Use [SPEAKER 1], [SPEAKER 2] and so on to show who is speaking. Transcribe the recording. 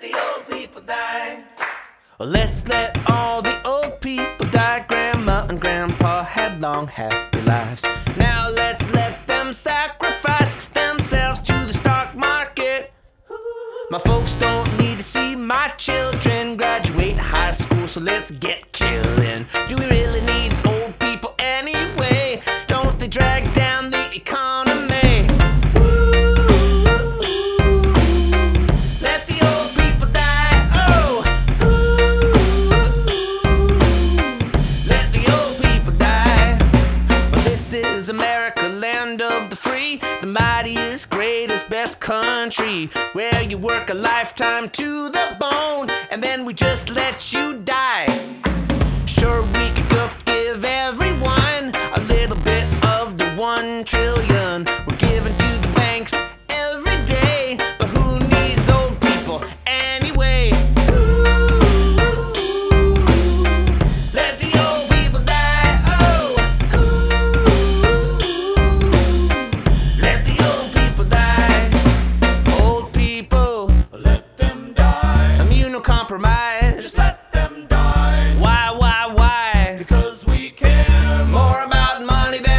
[SPEAKER 1] let the old people die. Well, let's let all the old people die. Grandma and Grandpa had long, happy lives. Now let's let them sacrifice themselves to the stock market. My folks don't need to see my children graduate high school, so let's get killing. Do we really need old people anyway? Don't they drag down the economy? America, land of the free, the mightiest, greatest, best country, where you work a lifetime to the bone, and then we just let you die. Sure, we could give everyone a little bit of the one trillion. more about money than